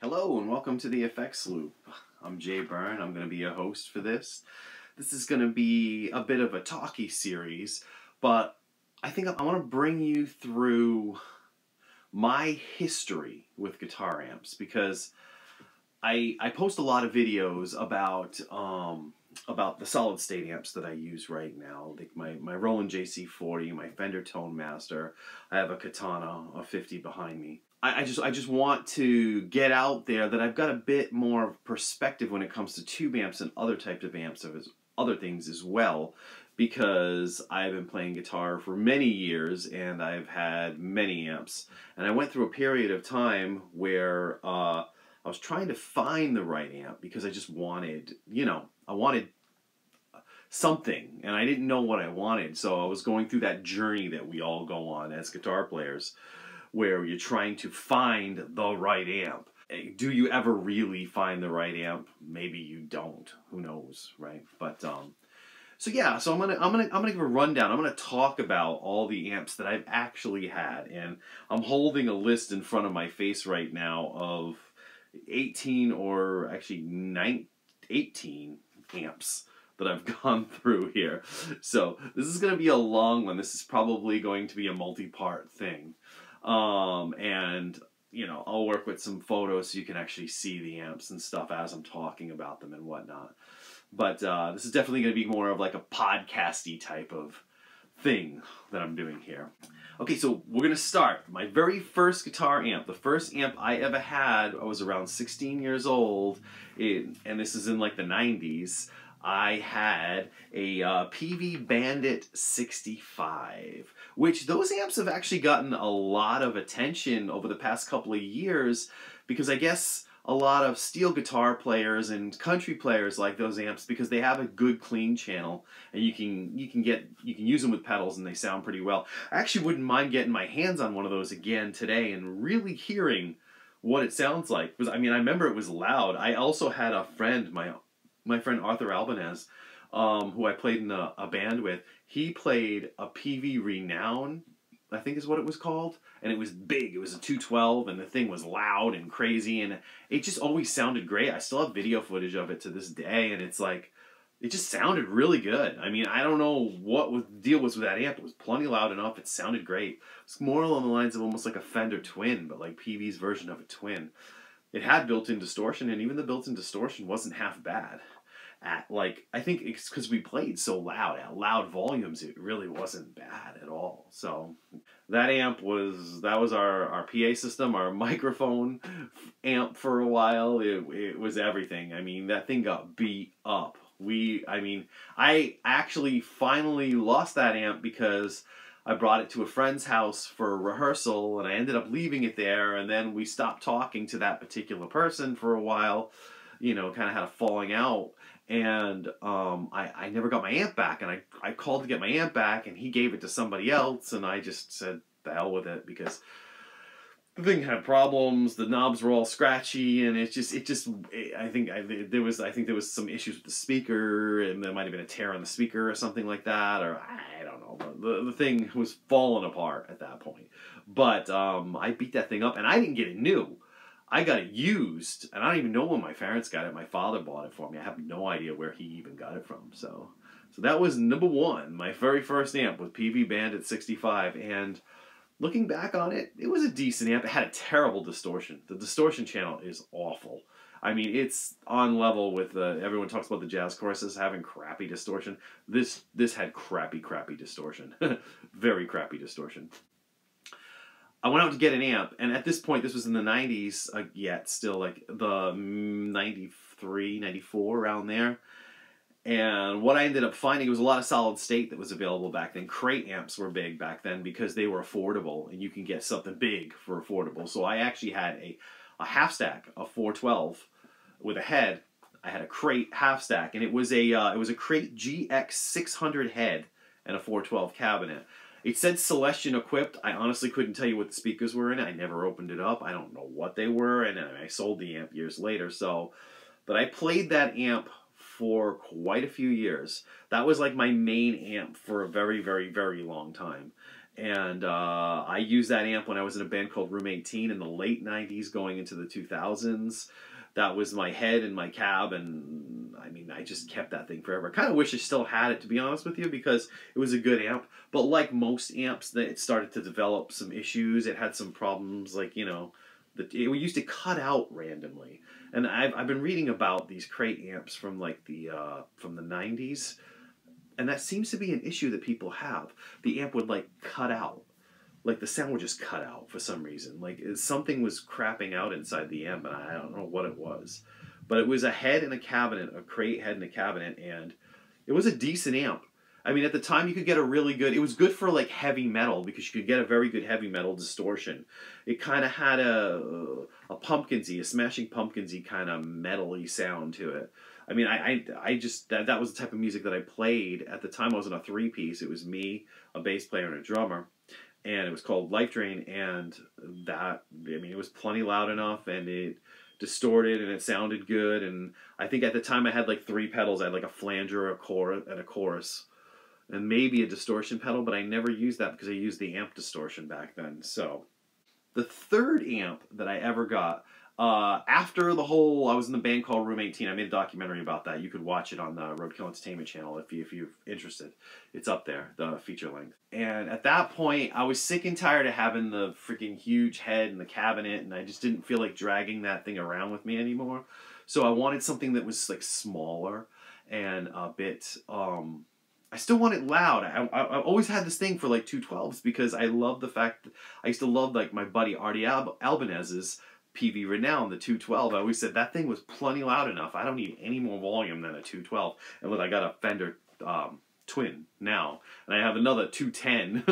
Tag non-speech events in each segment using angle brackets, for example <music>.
Hello and welcome to the EFX Loop. I'm Jay Byrne. I'm going to be a host for this. This is going to be a bit of a talky series, but I think I want to bring you through my history with guitar amps because I I post a lot of videos about um, about the solid state amps that I use right now, like my, my Roland JC40, my Fender Tone Master. I have a Katana, a 50 behind me. I, I just I just want to get out there that I've got a bit more perspective when it comes to tube amps and other types of amps of other things as well because I've been playing guitar for many years and I've had many amps and I went through a period of time where uh, I was trying to find the right amp because I just wanted you know I wanted something and I didn't know what I wanted. So I was going through that journey that we all go on as guitar players where you're trying to find the right amp. Eh, do you ever really find the right amp? Maybe you don't. Who knows, right? But um so yeah, so I'm gonna I'm gonna I'm gonna give a rundown. I'm gonna talk about all the amps that I've actually had, and I'm holding a list in front of my face right now of 18 or actually 19, 18 amps that I've <laughs> gone through here. So this is going to be a long one. This is probably going to be a multi-part thing. Um, and, you know, I'll work with some photos so you can actually see the amps and stuff as I'm talking about them and whatnot. But uh, this is definitely going to be more of like a podcasty type of thing that I'm doing here. Okay, so we're to start. My very first guitar amp, the first amp I ever had, I was around 16 years old, and this is in like the 90s. I had a uh, Peavey Bandit 65, which those amps have actually gotten a lot of attention over the past couple of years because I guess a lot of steel guitar players and country players like those amps because they have a good clean channel and you can you can get you can use them with pedals and they sound pretty well. I actually wouldn't mind getting my hands on one of those again today and really hearing what it sounds like because I mean I remember it was loud. I also had a friend my my friend Arthur Albanez, um, who I played in a, a, band with, he played a Peavey Renown, I think is what it was called, and it was big. It was a 212, and the thing was loud and crazy, and it just always sounded great. I still have video footage of it to this day, and it's like, it just sounded really good. I mean, I don't know what the deal was with that amp. It was plenty loud enough. It sounded great. It's more along the lines of almost like a Fender Twin, but like Peavey's version of a Twin. It had built-in distortion, and even the built-in distortion wasn't half bad at like I think it's because we played so loud at loud volumes it really wasn't bad at all. So that amp was that was our our PA system, our <laughs> microphone amp for a while. It it was everything. I mean that thing got beat up. We I mean I actually finally lost that amp because I brought it to a friend's house for rehearsal and I ended up leaving it there and then we stopped talking to that particular person for a while. You know, kind of had a falling out and um, I, I never got my amp back and I, I called to get my amp back and he gave it to somebody else and I just said the hell with it because the thing had problems the knobs were all scratchy and it just it just it, I think I, there was I think there was some issues with the speaker and there might have been a tear on the speaker or something like that or I don't know the, the thing was falling apart at that point. But um, I beat that thing up and I didn't get it new I got it used, and I don't even know when my parents got it. My father bought it for me. I have no idea where he even got it from. So, so that was number one. My very first amp with Peavey Bandit 65, and looking back on it, it was a decent amp. It had a terrible distortion. The distortion channel is awful. I mean, it's on level with uh, everyone talks about the jazz choruses having crappy distortion. This this had crappy, crappy distortion, <laughs> very crappy distortion. I went out to get an amp, and at this point, this was in the 90s, uh, yet still like the 93, 94, around there. And what I ended up finding was a lot of solid state that was available back then. Crate amps were big back then because they were affordable, and you can get something big for affordable. So I actually had a, a half stack, a 412 with a head. I had a crate half stack, and it was a uh, it was a crate GX 600 head and a 412 cabinet. It said Celestion equipped. I honestly couldn't tell you what the speakers were in it. I never opened it up. I don't know what they were, and I sold the amp years later. So, but I played that amp for quite a few years. That was like my main amp for a very, very, very long time. and uh, I used that amp when I was in a band called Room 18 in the late 90s, going into the 2000s. That was my head in my cab, and I mean, I just kept that thing forever. I kind of wish I still had it, to be honest with you, because it was a good amp. But like most amps, that it started to develop some issues. It had some problems, like you know, that it used to cut out randomly. And I've I've been reading about these crate amps from like the uh, from the 90s and that seems to be an issue that people have. The amp would like cut out, like the sound would just cut out for some reason. Like something was crapping out inside the amp, and I don't know what it was. But it was a head in a cabinet, a crate head in a cabinet, and it was a decent amp. I mean, at the time, you could get a really good. It was good for like heavy metal because you could get a very good heavy metal distortion. It kind of had a a pumpkinsy, a smashing pumpkinsy kind of metally sound to it. I mean, I, I, I just that, that was the type of music that I played at the time. I was in a three piece. It was me, a bass player, and a drummer, and it was called Life Drain. And that I mean, it was plenty loud enough, and it distorted, and it sounded good. And I think at the time I had like three pedals. I had like a flanger, a chorus, and a chorus, and maybe a distortion pedal. But I never used that because I used the amp distortion back then. So the third amp that I ever got uh, after the whole, I was in the band called Room 18. I made a documentary about that. You could watch it on the Roadkill Entertainment channel if, you, if you're interested. It's up there, the feature length. And at that point, I was sick and tired of having the freaking huge head in the cabinet, and I just didn't feel like dragging that thing around with me anymore. So I wanted something that was like smaller and a bit. Um, I still want it loud. I, I, have always had this thing for like 212s because I love the fact that I used to love like my buddy Artie Al- Albanez's Peavey Renown, the 212. I always said that thing was plenty loud enough. I don't need any more volume than a 212. And look, I got a Fender um, Twin now, and I have another 210.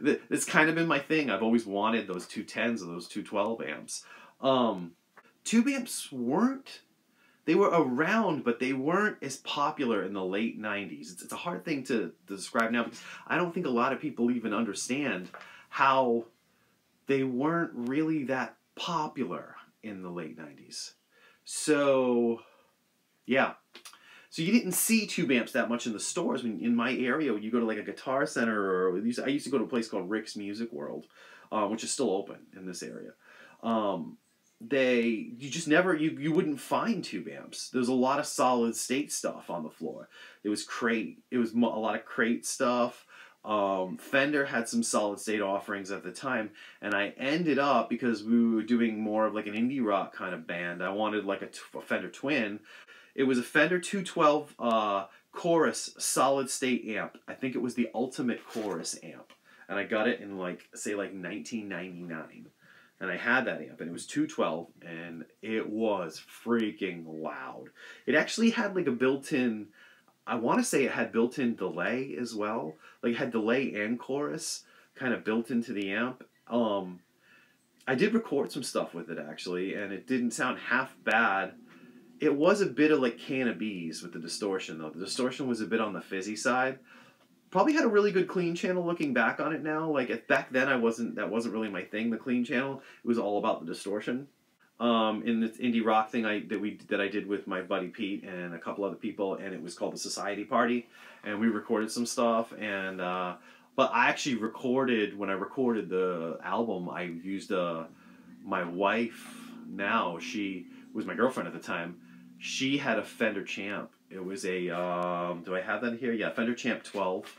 <laughs> it's kind of been my thing. I've always wanted those 210s or those 212 amps. Um, tube amps weren't. They were around, but they weren't as popular in the late 90s. It's, it's a hard thing to, to describe now because I don't think a lot of people even understand how they weren't really that popular in the late 90s. So, yeah. So you didn't see tube amps that much in the stores. In my area, when you go to like a guitar center or I used to go to a place called Rick's Music World, um, which is still open in this area. Um, they you just never you you wouldn't find tube amps. There was a lot of solid state stuff on the floor. It was crate. It was a lot of crate stuff. Um, Fender had some solid state offerings at the time, and I ended up because we were doing more of like an indie rock kind of band. I wanted like a, Fender Twin. It was a Fender 212 uh, chorus solid state amp. I think it was the ultimate chorus amp, and I got it in like say like 1999. And I had that amp, and it was 212, and it was freaking loud. It actually had like a built-in I want to say it had built-in delay as well. Like it had delay and chorus kind of built into the amp. Um, I did record some stuff with it actually, and it didn't sound half bad. It was a bit of like Can of Bees with the distortion though. The distortion was a bit on the fizzy side. Probably had a really good clean channel looking back on it now. Like back then I wasn't that wasn't really my thing, the clean channel. It was all about the distortion um, in this indie rock thing I that we that I did with my buddy Pete and a couple other people, and it was called the Society Party, and we recorded some stuff. And uh, but I actually recorded when I recorded the album, I used uh, my wife. Now she was my girlfriend at the time. She had a Fender Champ. It was a um, do I have that here? Yeah, Fender Champ 12.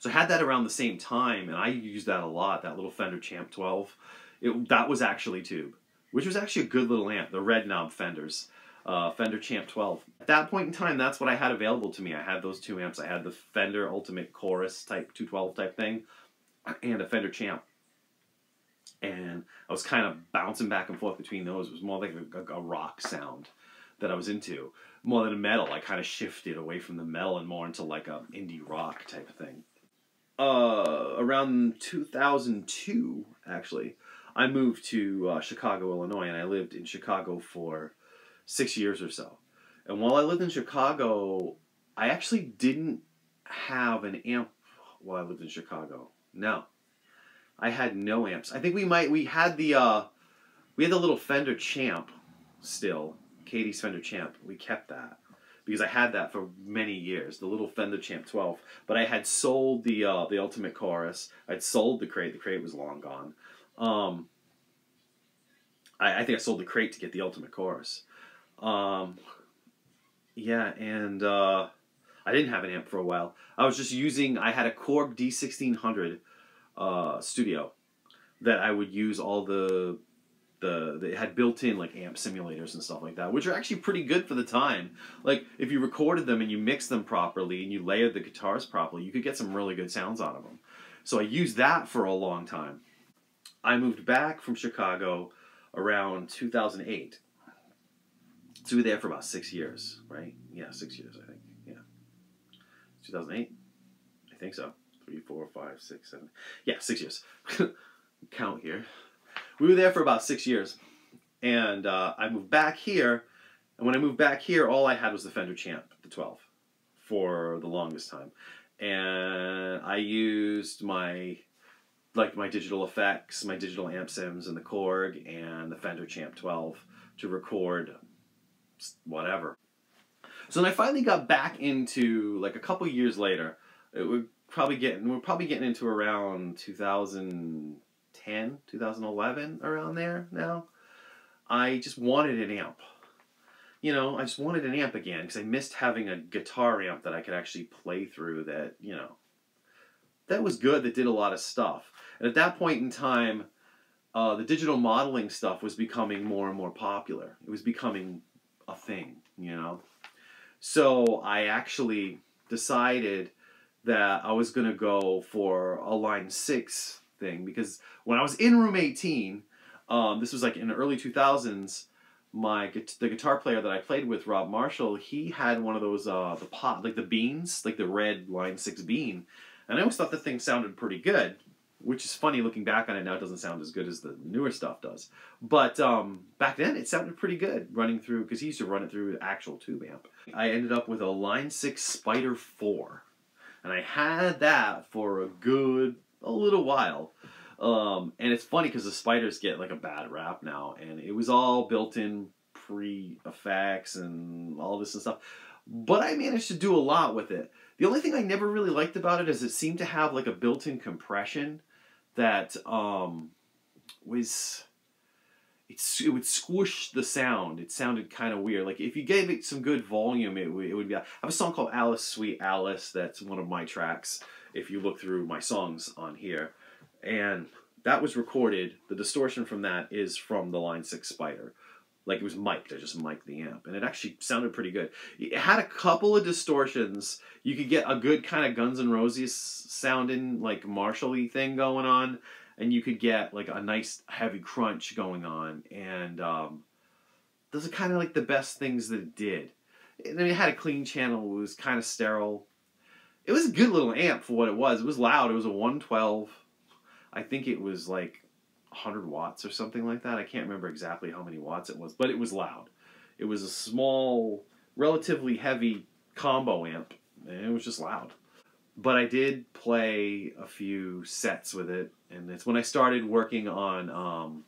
So I had that around the same time, and I used that a lot. That little Fender Champ 12 it, that was actually tube, which was actually a good little amp. The red knob Fenders, uh, Fender Champ 12. At that point in time, that's what I had available to me. I had those two amps. I had the Fender Ultimate Chorus type 212 type thing, and a Fender Champ. And I was kind of bouncing back and forth between those. It was more like a, a rock sound that I was into, more than a metal. I kind of shifted away from the metal and more into like a indie rock type of thing. Uh, around 2002, actually, I moved to uh, Chicago, Illinois, and I lived in Chicago for six years or so. And while I lived in Chicago, I actually didn't have an amp while I lived in Chicago. No, I had no amps. I think we might we had the uh, we had the little Fender Champ still, Katie's Fender Champ. We kept that, because I had that for many years, the little Fender Champ 12. But I had sold the uh, the Ultimate Chorus. I'd sold the crate. The crate was long gone. Um, I, I think I sold the crate to get the Ultimate Chorus. Um, yeah, and uh, I didn't have an amp for a while. I was just using. I had a Korg D1600 uh, studio that I would use all the the they had built-in like amp simulators and stuff like that, which are actually pretty good for the time. Like if you recorded them and you mixed them properly and you layered the guitars properly, you could get some really good sounds out of them. So I used that for a long time. I moved back from Chicago around 2008. So we were there for about six years, right? Yeah, six years, I think. Yeah. 2008? I think so. Three, four, five, six, seven. Yeah, six years. <laughs> Count here we were there for about six years, and uh, I moved back here. And when I moved back here, all I had was the Fender Champ, the 12, for the longest time. And I used my like my digital effects, my digital amp sims, and the Korg and the Fender Champ 12 to record whatever. So then I finally got back into like a couple years later. It would probably get we're probably getting into around 2010, 2011, around there now. I just wanted an amp. You know, I just wanted an amp again because I missed having a guitar amp that I could actually play through that, you know, that was good, that did a lot of stuff. And at that point in time, uh, the digital modeling stuff was becoming more and more popular. It was becoming a thing, you know. So I actually decided that I was going to go for a Line 6 thing because when I was in room 18, um, this was like in the early 2000s, my the guitar player that I played with, Rob Marshall, he had one of those uh, the POD like the beans, like the red line six bean, and I always thought the thing sounded pretty good. Which is funny looking back on it now. It doesn't sound as good as the newer stuff does, but um, back then it sounded pretty good running through because he used to run it through actual tube amp. I ended up with a Line Six Spider Four, and I had that for a good a little while. Um, and it's funny because the spiders get like a bad rap now, and it was all built in pre effects and all this and stuff. But I managed to do a lot with it. The only thing I never really liked about it is it seemed to have like a built in compression that um, was. It's, it would squish the sound. It sounded kind of weird. Like if you gave it some good volume, it, it would be. I have a song called Alice Sweet Alice. That's one of my tracks. If you look through my songs on here, and that was recorded. The distortion from that is from the Line 6 Spider. Like it was mic'd, I just mic'd the amp. And it actually sounded pretty good. It had a couple of distortions. You could get a good kind of Guns N' Roses sounding, like Marshall thing going on. And you could get like a nice heavy crunch going on. And um, those are kind of like the best things that it did. And it had a clean channel, it was kind of sterile. It was a good little amp for what it was. It was loud, it was a 112 I think it was like 100 watts or something like that. I can't remember exactly how many watts it was, but it was loud. It was a small, relatively heavy combo amp, and it was just loud. But I did play a few sets with it, and it's when I started working on um,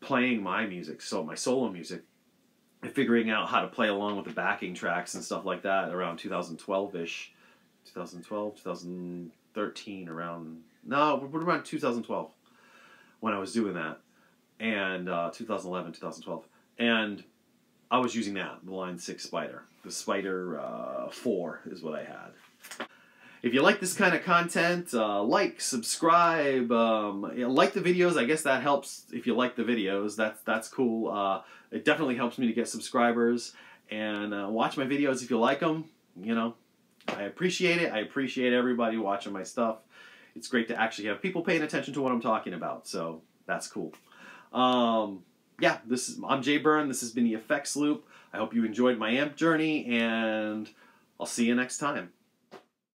playing my music, so my solo music, and figuring out how to play along with the backing tracks and stuff like that around 2012-ish, 2012, 2013, around no, what around 2012 when I was doing that, and uh, 2011, 2012, and I was using that the Line Six Spider. The Spider uh, Four is what I had. If you like this kind of content, uh, like, subscribe, um, you know, like the videos. I guess that helps if you like the videos. That's that's cool. Uh, it definitely helps me to get subscribers. And uh, watch my videos if you like them. You know, I appreciate it. I appreciate everybody watching my stuff it's great to actually have people paying attention to what I'm talking about. So that's cool. Um, yeah, this is I'm Jay Byrne. This has been the EFX Loop. I hope you enjoyed my amp journey, and I'll see you next time.